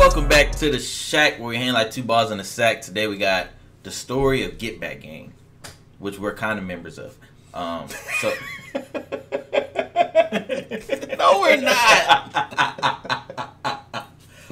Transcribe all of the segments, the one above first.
welcome back to the shack where we hang like two balls in a sack. Today we got the story of Get Back Gang, which we're kind of members of. Um, so No, we're not.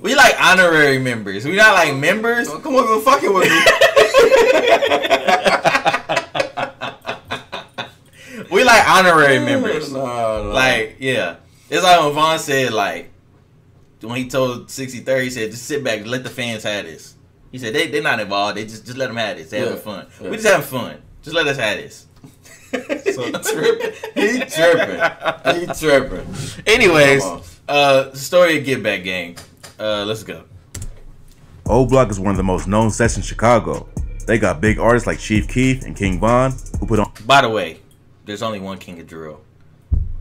we like honorary members. We not like members. Come on, you're fucking with me. We like honorary members. No, no. Like, yeah. It's like when Von said, like, when he told 63rd, he said, just sit back and let the fans have this. He said, they, they're not involved. They just, just let them have this. They're having fun. Yeah. We just having fun. Just let us have this. he tripping. He tripping. He tripping. Anyways, uh, story of Get Back Gang. Uh, let's go. O Block is one of the most known sets in Chicago. They got big artists like Chief Keef and King Von, who put on By the way, there's only one King of Drill,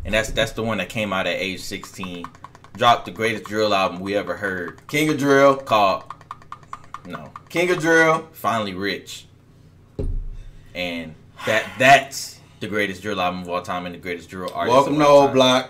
and that's that's the one that came out at age 16. Dropped the greatest drill album we ever heard, King of Drill. called no, King of Drill. Finally Rich, and that that's the greatest drill album of all time and the greatest drill artist. Welcome of to Old. Block.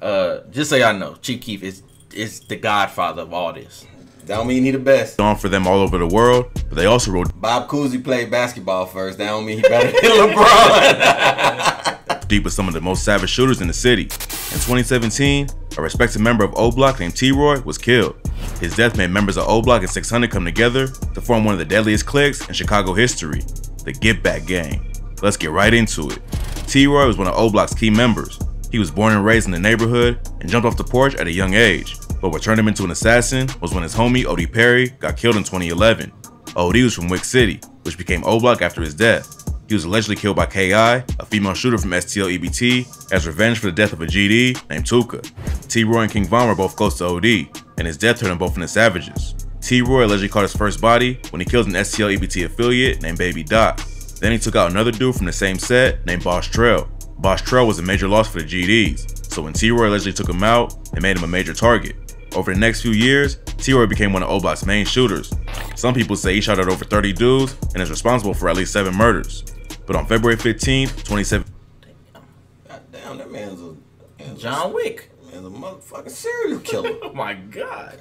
Uh, just so y'all know, Chief Keef is is the godfather of all this. That don't mean he the best. on for them all over the world, but they also wrote Bob Cousy played basketball first. That don't mean he better than LeBron. deep with some of the most savage shooters in the city. In 2017, a respected member of O Block named T-Roy was killed. His death made members of O Block and 600 come together to form one of the deadliest cliques in Chicago history, the Get Back Gang. Let's get right into it. T-Roy was one of O Block's key members. He was born and raised in the neighborhood and jumped off the porch at a young age. But what turned him into an assassin was when his homie OD Perry got killed in 2011. OD was from Wick City, which became O Block after his death. He was allegedly killed by KI, a female shooter from STL EBT, as revenge for the death of a GD named Tooka. T Roy and King Von were both close to OD, and his death turned them both into savages. T Roy allegedly caught his first body when he killed an STL EBT affiliate named Baby Dot. Then he took out another dude from the same set named Boss Trail. Boss Trail was a major loss for the GDs, so when T Roy allegedly took him out, it made him a major target. Over the next few years, T-Roy became one of O-Block's main shooters. Some people say he shot at over 30 dudes and is responsible for at least 7 murders. But on February 15th, 2017, God damn, that man's a, man's John Wick. a, man's a motherfucking serial killer. Oh my god.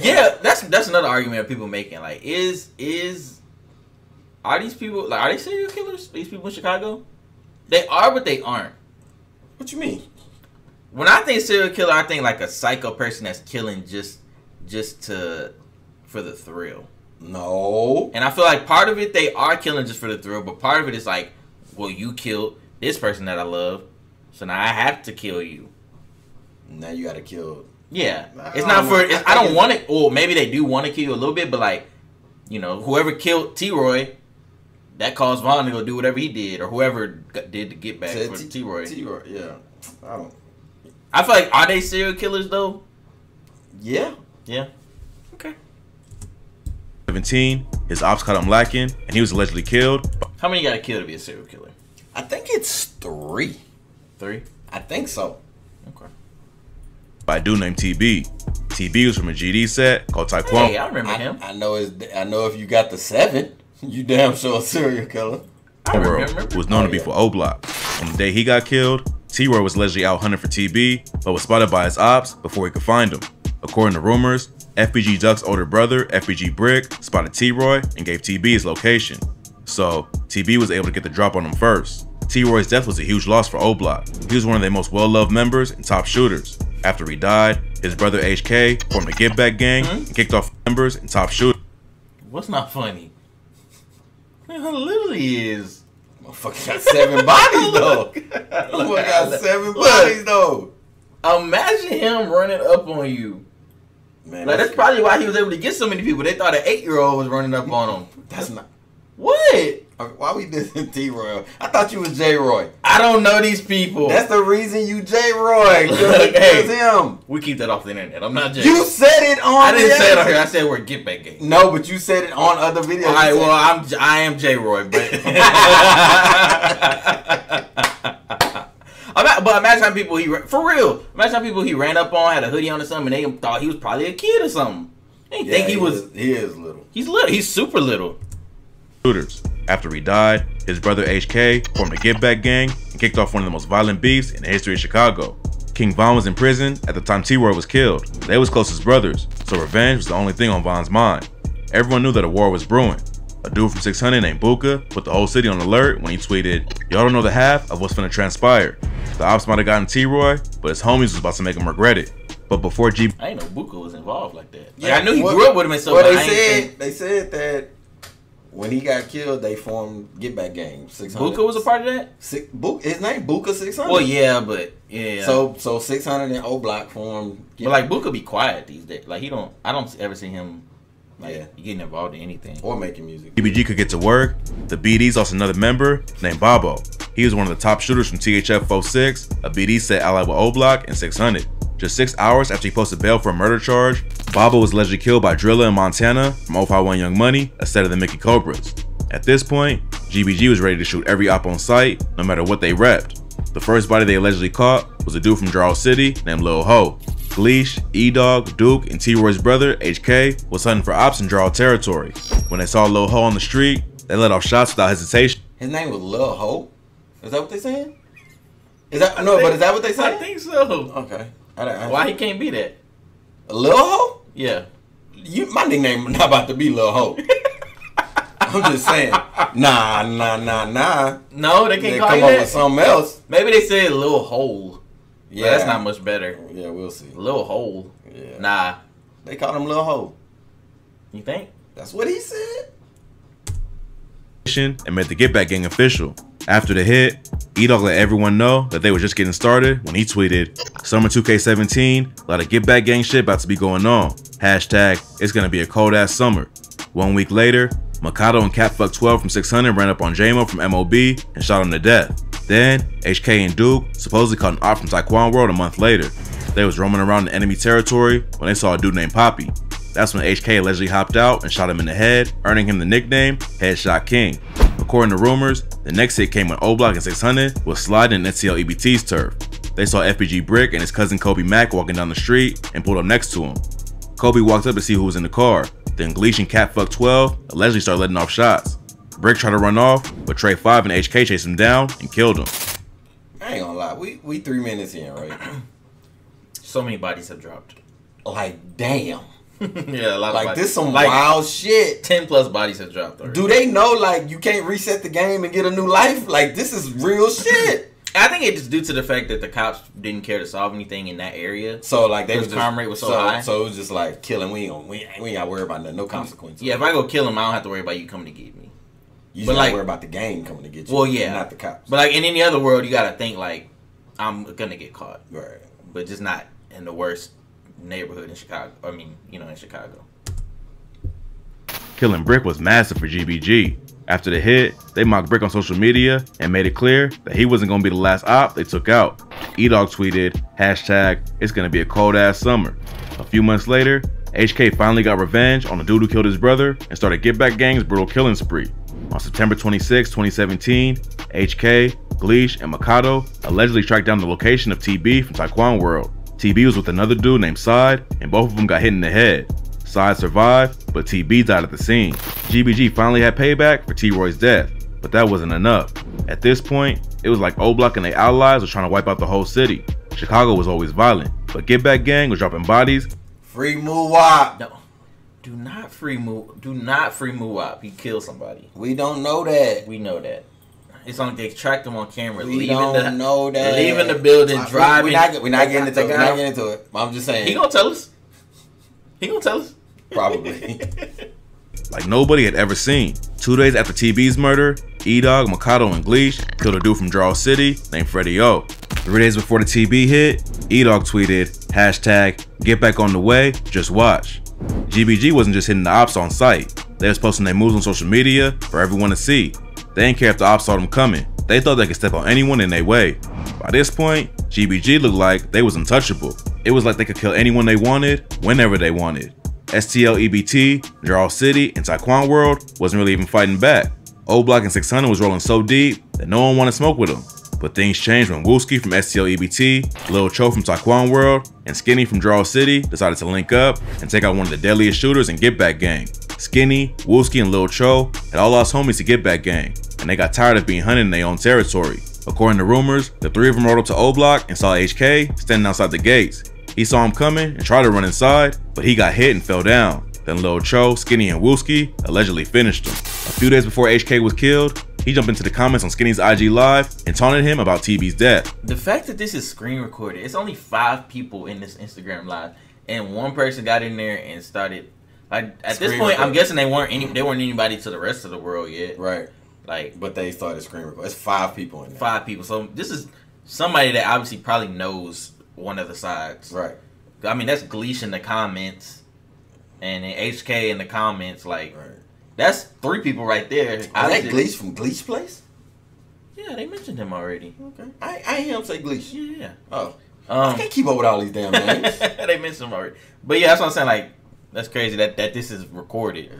Yeah, that's that's another argument that people making. Like, is is are these people like are they serial killers? These people in Chicago? They are, but they aren't. What you mean? When I think serial killer, I think like a psycho person that's killing just just to for the thrill. No. And I feel like part of it they are killing just for the thrill, but part of it is like, well, you killed this person that I love, so now I have to kill you. Now you gotta kill. Yeah, it's know. for. I It's, think I don't want it. Or maybe they do want to kill you a little bit, but like, you know, whoever killed T. Roy, that caused Von to go do whatever he did, or whoever did to get back for T. Roy. T-Roy, yeah. I don't. I feel like are they serial killers though? Yeah. Yeah. Okay. His ops caught him lacking and he was allegedly killed How many you got to kill to be a serial killer? I think it's three. Three. I think so. Okay. by a dude named TB. TB was from a GD set called Taekwondo. Hey, I remember I, him. I know it's. I know if you got the seven, you damn sure a serial killer. I World, remember. who was known Oh, to be yeah. for O Block. On the day he got killed, T-Roy was allegedly out hunting for TB, but was spotted by his ops before he could find him. According to rumors, FBG Duck's older brother, FBG Brick, spotted T-Roy and gave TB his location. So, TB was able to get the drop on him first. T-Roy's death was a huge loss for O Block. He was one of their most well-loved members and top shooters. After he died, his brother HK formed a Get Back gang hmm? and kicked off members and top shooters. What's not funny? It literally is. Motherfucker got seven bodies though. Motherfucker got seven bodies though. Imagine him running up on you. Man, Like that's probably why he was able to get so many people. They thought an eight year old was running up on him. that's not. What? Uh, why we dissing T Roy? I thought you was J Roy. I don't know these people. That's the reason you J Roy. Hey. him. we keep that off the internet. I'm not Jay. You said it on. I didn't say it on here. I said we're get back game. No, but you said it on other videos. All right. Well, I'm J- I am J Roy, but. Ima- But imagine how people he for real. Imagine how people he ran up on had a hoodie on or something. and They thought he was probably a kid or something. They Yeah, think he, was. Is, he is little. He's little. He's super little. shooters. After he died, his brother HK formed a Get Back gang and kicked off one of the most violent beefs in the history of Chicago. King Von was in prison at the time T-Roy was killed. They was close as brothers, so revenge was the only thing on Von's mind. Everyone knew that a war was brewing. A dude from 600 named Buka put the whole city on alert when he tweeted, Y'all don't know the half of what's gonna transpire. The ops might have gotten T-Roy, but his homies was about to make him regret it. But before G I didn't know Buka was involved like that. Like, I knew he what- grew up with him and so Well, but they I said think they said that when he got killed, they formed Get Back Gang. Six hundred. Buka was a part of that? Six, Buka, his name Buka six hundred. Well, yeah, but yeah. So so six hundred and O Block formed. Get but like Buka be quiet these days. Like he don't. I don't ever see him like Yeah. getting involved in anything. or making music. GBG could get to work, the BDs lost another member named Babo. He was one of the top shooters from THF 46, a BD set allied with O Block and 600. Just six hours after he posted bail for a murder charge, Babo was allegedly killed by Drilla in Montana from 051 Young Money, a set of the Mickey Cobras. At this point, GBG was ready to shoot every op on site, no matter what they repped. The first body they allegedly caught was a dude from Draw City named Lil Ho. Gleesh, E-Dog, Duke, and T-Roy's brother, HK, was hunting for ops in Draw territory. When they saw Lil Ho on the street, they let off shots without hesitation. His name was Lil Ho? Is that what they saying? Is that no? But is that what they said? I think so. Okay. I, I, Why he can't be that? Lil Ho? Yeah. You, my nickname not about to be Lil Ho. I'm just saying. Nah, nah, nah, nah. No, they They can't call come you up with something else. Maybe they said Lil hole. Yeah, Yeah, that's not much better. Yeah, we'll see. Little hole. Yeah. Nah. They called him Lil Hope. You think? That's what he said. and made the Get Back Gang official. After the hit, E-Dog let everyone know that they were just getting started when he tweeted, Summer 2K17, a lot of Get Back Gang shit about to be going on. Hashtag, it's gonna be a cold ass summer. One week later, Mikado and Catfuck12 from 600 ran up on JMO from MOB and shot him to death. Then, HK and Duke supposedly caught an op from Taekwon World a month later. They was roaming around in enemy territory when they saw a dude named Poppy. That's when HK allegedly hopped out and shot him in the head, earning him the nickname Headshot King. According to rumors, the next hit came when O Block and 600 was sliding in NCL EBT's turf. They saw FBG Brick and his cousin Kobe Mack walking down the street and pulled up next to him. Kobe walked up to see who was in the car. Then Gleesh and Catfuck12 allegedly started letting off shots. Brick tried to run off, but Trey 5 and HK chased him down and killed him. I ain't gonna lie. We we three minutes in, right? So many bodies have dropped. like, damn. yeah, a lot of Like this some like, wild shit. Ten plus bodies have dropped. Already. Do they know like you can't reset the game and get a new life? Like this is real shit. I think it's just due to the fact that the cops didn't care to solve anything in that area. So like they Because was crime rate was so high. So it was just like killing. We ain't gonna- we ain't, we ain't gotta worry about nothing. No consequences. Yeah, if I go kill him, I don't have to worry about you coming to get me. You just but, like- worry about the game coming to get you. Well, yeah. not the cops. But like in any other world, you gotta think like I'm gonna get caught, right. but just not in the worst neighborhood in Chicago. I mean, you know, in Chicago. Killing Brick was massive for GBG. After the hit, they mocked Brick on social media and made it clear that he wasn't gonna be the last op they took out. E-Dog tweeted, hashtag, it's gonna be a cold ass summer. A few months later, HK finally got revenge on the dude who killed his brother and started Get Back Gang's brutal killing spree. On September 26, 2017, HK, Gleesh, and Mikado allegedly tracked down the location of TB from Taekwon World. TB was with another dude named Side, and both of them got hit in the head. Side survived, but TB died at the scene. GBG finally had payback for T-Roy's death, but that wasn't enough. At this point, it was like O-Block and their allies were trying to wipe out the whole city. Chicago was always violent, but Get Back Gang was dropping bodies Free Muwop. No, do not free move. Do not free move up. He killed somebody. We don't know that. We know that. It's on. They tracked him on camera. We leaving don't the, know that. leaving the building, we- driving. We're not, we're not They getting got into it. the We're not getting into it. I'm just saying. He gonna tell us. He gonna tell us. Probably. like nobody had ever seen. Two days after TB's murder, E-Dog, Mikado, and Gleesh killed a dude from Draw City named Freddie O. Three days before the TB hit, E-Dog tweeted, hashtag, get back on the way, just watch. GBG wasn't just hitting the ops on site. They was posting their moves on social media for everyone to see. They didn't care if the ops saw them coming. They thought they could step on anyone in their way. By this point, GBG looked like they was untouchable. It was like they could kill anyone they wanted, whenever they wanted. STL EBT, Draw City, and Taekwon World wasn't really even fighting back. O Block and 600 was rolling so deep that no one wanted to smoke with them. But things changed when Wooski from STL EBT, Lil Cho from Taekwon World, and Skinny from Draw City decided to link up and take out one of the deadliest shooters in Get Back Gang. Skinny, Wooski, and Lil Cho had all lost homies to Get Back Gang, and they got tired of being hunted in their own territory. According to rumors, the three of them rode up to O Block and saw HK standing outside the gates. He saw him coming and tried to run inside, but he got hit and fell down. Then Lil Cho, Skinny, and Wooski allegedly finished him. A few days before HK was killed, he jumped into the comments on Skinny's IG Live and taunted him about TB's death. The fact that this is screen recorded, it's only five people in this Instagram live, and one person got in there and started. Like at this Screen point, I'm guessing they weren't any. They weren't anybody to the rest of the world yet. Right. Like But they started screen record. It's five people in there. five people. So this is somebody that obviously probably knows one of the sides. Right. I mean, that's Gleesh in the comments, and then HK in the comments. Like Right. That's three people right there. Is that Obviously- Gleesh from Gleesh Place? Yeah, they mentioned him already. Okay. I, I ain't hear him say Gleesh. Yeah. yeah. Oh. I Um, can't keep up with all these damn names. they mentioned him already. But yeah, that's what I'm saying. Like, that's crazy that, that this is recorded.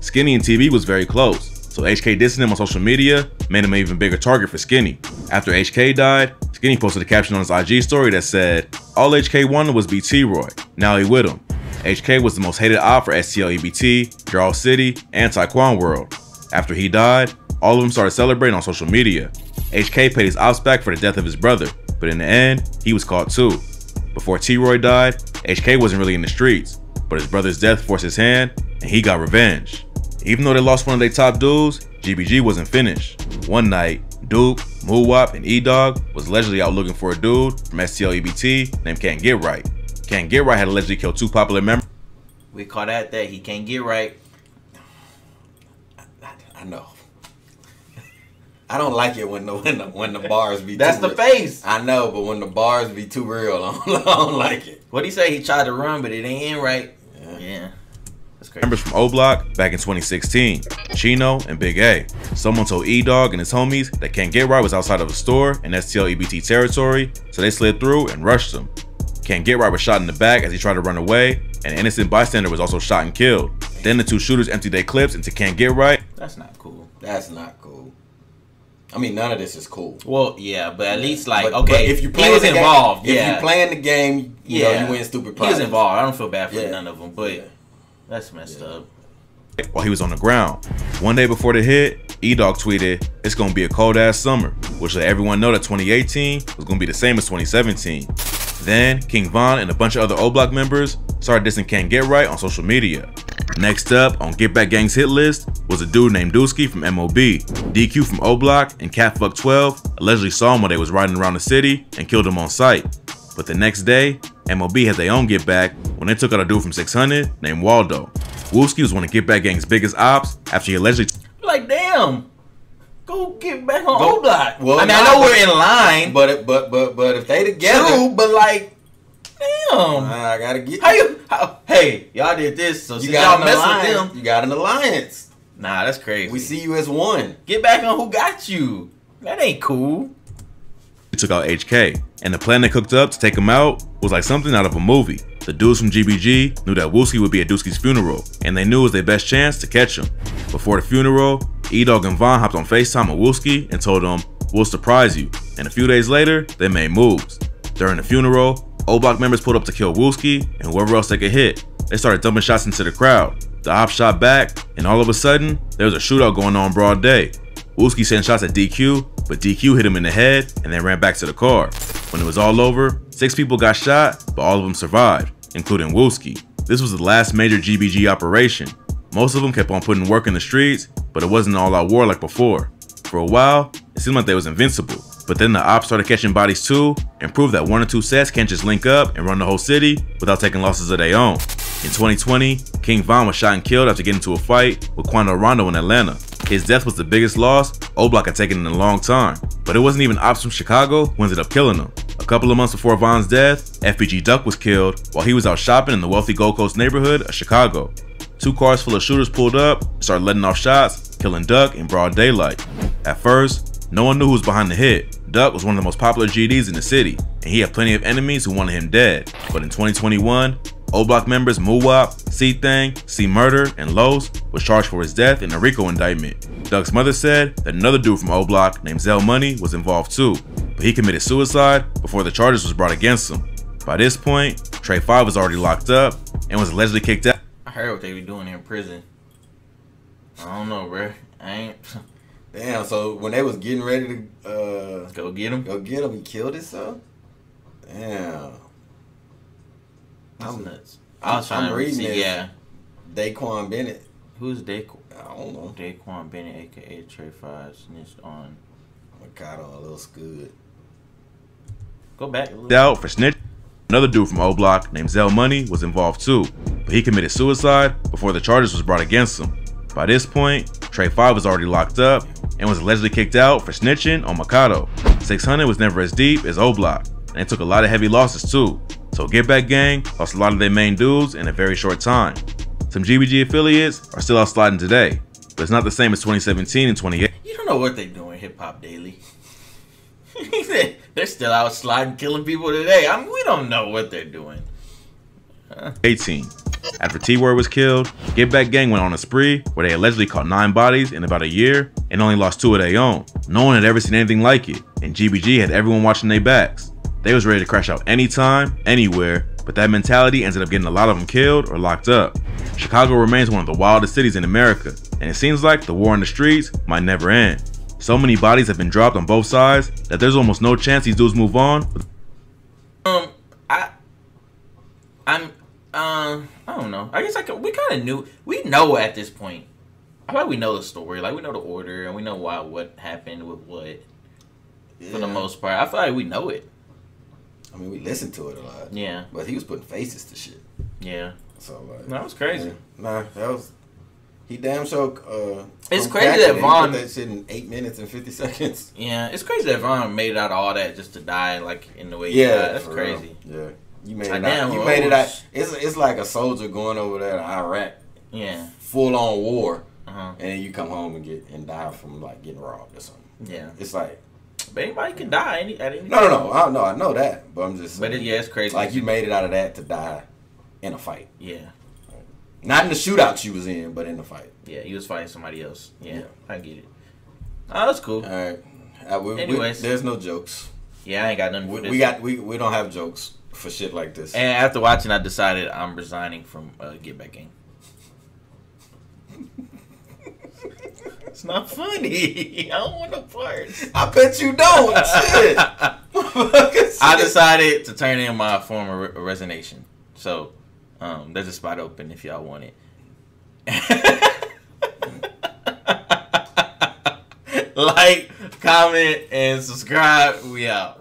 Skinny and TB was very close, so HK dissing him on social media made him an even bigger target for Skinny. After HK died, Skinny posted a caption on his IG story that said, All HK wanted was be T-Roy, now he with him. HK was the most hated op for STL EBT, Draw City, and Taekwon World. After he died, all of them started celebrating on social media. HK paid his ops back for the death of his brother, but in the end, he was caught too. Before T-Roy died, HK wasn't really in the streets, but his brother's death forced his hand, and he got revenge. Even though they lost one of their top dudes, GBG wasn't finished. One night, Duke, Muwop, and E-Dog was allegedly out looking for a dude from STL EBT named Can't Get Right. Can't Get Right had allegedly killed two popular members We call that that he can't get right. I know. I don't like it when the when the, when the bars be. That's too the real. face. I know, but when the bars be too real, I don't, I don't like it. What he say? He tried to run, but it ain't in right. Yeah. Yeah, that's crazy. members from O Block back in 2016, Chino and Big A. Someone told E Dog and his homies that Can't Get Right was outside of a store in STL EBT territory, so they slid through and rushed him. Can't Get Right was shot in the back as he tried to run away, and an innocent bystander was also shot and killed. Then the two shooters emptied their clips into Can't Get Right. That's not cool. That's not cool. I mean, none of this is cool. Well, yeah, but at least like But- okay, but if you he playing was the game- involved. if yeah, you playing the game, you yeah, know you win stupid He was prizes. involved. I don't feel bad for Yeah. none of them, but Yeah. that's messed Yeah. up. while he was on the ground. One day before the hit, E-Dog tweeted, it's gonna be a cold ass summer, which let everyone know that 2018 was gonna be the same as 2017. Then, King Von and a bunch of other O-Block members started dissing Can't Get Right on social media. Next up on Get Back Gang's hit list was a dude named Dusky from MOB. DQ from O-Block and Catfuck12 allegedly saw him while they was riding around the city and killed him on sight. But the next day, MOB had their own get back when they took out a dude from 600 named Waldo. Wooski was one of Get Back Gang's biggest ops after he allegedly Like, damn, go get back on Go- O Block. well, I mean, I know but- we're in line, But it, but but but if they together, true, but like, damn, I gotta get. how you? How, hey, y'all did this, so you got y'all an mess with alliance. them, You got an alliance. nah, that's crazy. We see you as one. get back on who got you. That ain't cool. We took out HK, and the plan they cooked up to take him out was like something out of a movie. The dudes from GBG knew that Wooski would be at Dusky's funeral, and they knew it was their best chance to catch him. Before the funeral, E-Dog and Von hopped on FaceTime with Wooski and told him, We'll surprise you. And a few days later, they made moves. During the funeral, O-Block members pulled up to kill Wooski and whoever else they could hit. They started dumping shots into the crowd. The op shot back, and all of a sudden, there was a shootout going on broad day. Wooski sent shots at DQ, but DQ hit him in the head and then ran back to the car. When it was all over, six people got shot, but all of them survived, including Wooski. This was the last major GBG operation. Most of them kept on putting work in the streets, but it wasn't all out war like before. For a while, it seemed like they was invincible, but then the ops started catching bodies too and proved that one or two sets can't just link up and run the whole city without taking losses of their own. In 2020, King Von was shot and killed after getting into a fight with Quando Rondo in Atlanta. His death was the biggest loss O-Block had taken in a long time, but it wasn't even ops from Chicago who ended up killing him. A couple of months before Von's death, FBG Duck was killed while he was out shopping in the wealthy Gold Coast neighborhood of Chicago. Two cars full of shooters pulled up started letting off shots, killing Duck in broad daylight. At first, no one knew who was behind the hit. Duck was one of the most popular GDs in the city, and he had plenty of enemies who wanted him dead. But in 2021, O Block members Muwop, C Thang, C Murder, and Los was charged for his death in a RICO indictment. Duck's mother said that another dude from O Block named Zell Money was involved too, but he committed suicide before the charges was brought against him. By this point, Trey 5 was already locked up and was allegedly kicked out. I heard what they were doing in prison. I don't know, bro. I ain't. Damn. So when they was getting ready to uh, Go get him. go get him, he killed himself. Damn. That's I'm- nuts. I was I'm trying to reading see. this. Yeah. Daquan Bennett. Who's Daquan? I don't know. Daquan Bennett, aka Trey Five, snitched on. Mikado a little scud. Go back. A little. out for snitch. Another dude from O Block named Zell Money was involved too, but he committed suicide before the charges was brought against him. By this point, Trey 5 was already locked up and was allegedly kicked out for snitching on Mikado. 600 was never as deep as O Block, and they took a lot of heavy losses too. So Get Back Gang lost a lot of their main dudes in a very short time. Some GBG affiliates are still out sliding today, but it's not the same as 2017 and 2018. You don't know what they're doing, Hip Hop Daily. they're still out sliding, killing people today. I mean, we don't know what they're doing. 18. After T Word was killed, Get Back Gang went on a spree where they allegedly caught nine bodies in about a year and only lost two of their own. No one had ever seen anything like it, and GBG had everyone watching their backs. They was ready to crash out anytime, anywhere, but that mentality ended up getting a lot of them killed or locked up. Chicago remains one of the wildest cities in America, and it seems like the war in the streets might never end. So many bodies have been dropped on both sides that there's almost no chance these dudes move on Um, I, I'm, um, I don't know. I guess I could, we kind of knew. We know at this point. I feel like we know the story. Like we know the order, and we know why what happened with what. For the most part, I feel like we know it. I mean, we listened to it a lot. Yeah, But he was putting faces to shit. yeah. So like, That was crazy. yeah. Nah, that was. He damn sure. Uh, It's crazy that it. He Von- that shit in eight minutes and fifty seconds. Yeah, it's crazy that Von made it out of all that just to die like in the way he Yeah, died. That's for real. crazy. Yeah, you made it. out. You made it out. It's it's like a soldier going over there to Iraq, Yeah. full on war, Uh-huh. and then you come home and get and die from like getting robbed or something. Yeah. It's like But anybody can die any at any no, no, no. I know, I know that, but I'm just. But it, yeah, it's crazy. like you made it out of that to die in a fight, Yeah. not in the shootout you was in, but in the fight. Yeah, he was fighting somebody else. Yeah, Yeah. I get it. Oh, that's cool. All right. Uh, we, we- Anyways. there's no jokes. Yeah, I ain't got nothing We, we got we, we don't have jokes for shit like this. And after watching, I decided I'm resigning from uh, Get Back Game. it's not funny. I don't want no parts. I bet you don't. shit. I decided to turn in my form of re- resignation. So um, there's a spot open if y'all want it. like, comment, and subscribe. We out.